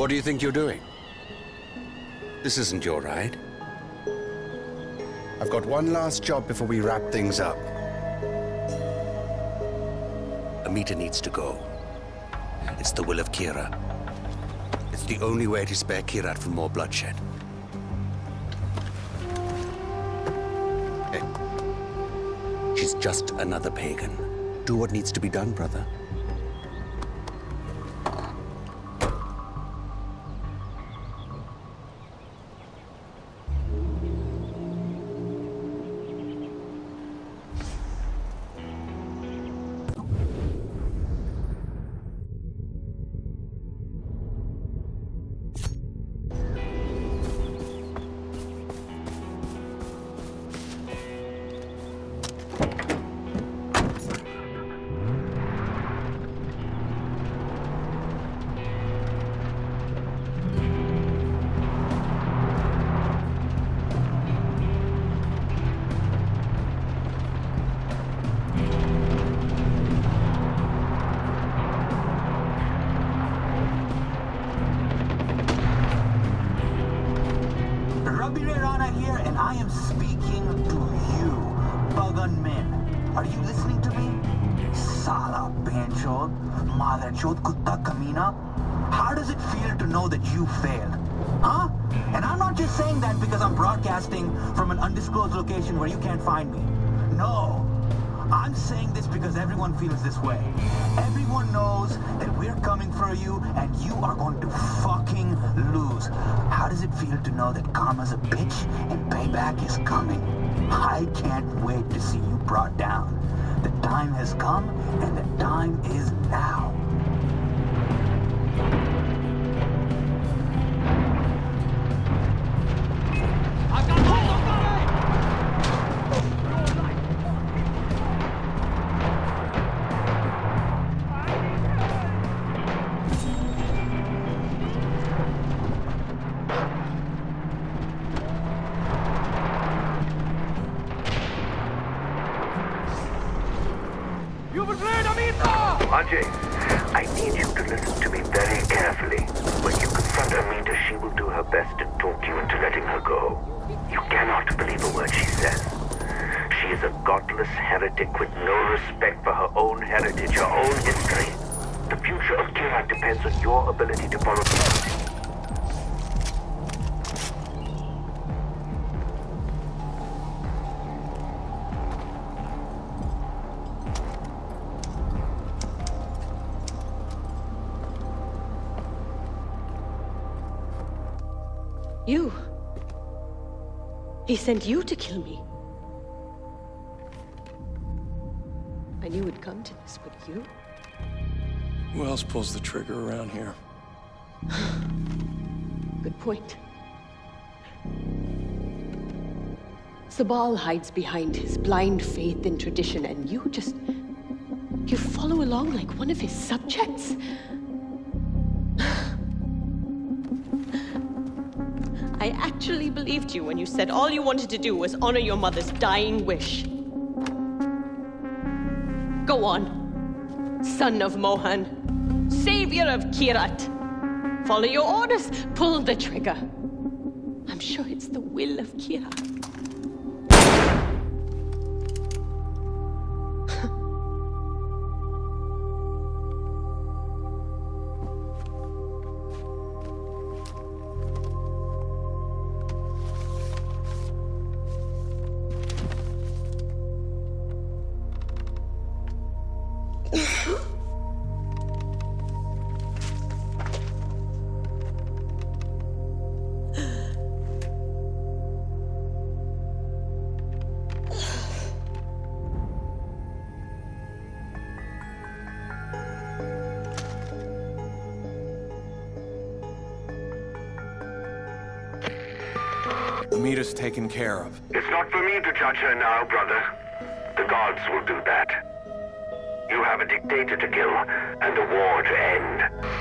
What do you think you're doing? This isn't your ride. I've got one last job before we wrap things up. Amita needs to go. It's the will of Kyra. It's the only way to spare Kyrat from more bloodshed. Hey. She's just another pagan. Do what needs to be done, brother. Rana here, and I am speaking to you, Pagan Min. Are you listening to me? Sala Banchod, Mother Chod Kutta Kamina. How does it feel to know that you failed? Huh? And I'm not just saying that because I'm broadcasting from an undisclosed location where you can't find me. No. I'm saying this because everyone feels this way. Everyone knows that we're coming for you and you are going to fucking lose. Does it feel to know that karma's a bitch and payback is coming? I can't wait to see you brought down. The time has come and the time is now. Ajay, I need you to listen to me very carefully. When you confront Amita, she will do her best to talk you into letting her go. You cannot believe a word she says. She is a godless heretic with no respect for her own heritage, her own history. The future of Kyrat depends on your ability to follow. You. He sent you to kill me. I knew it'd come to this, but you? Who else pulls the trigger around here? Good point. Sabal hides behind his blind faith in tradition, and you just. You follow along like one of his subjects? Actually believed you when you said all you wanted to do was honor your mother's dying wish. Go on, son of Mohan, savior of Kyrat. Follow your orders, pull the trigger. I'm sure it's the will of Kirat. Amita's taken care of. It's not for me to judge her now, brother. The gods will do that. You have a dictator to kill and a war to end.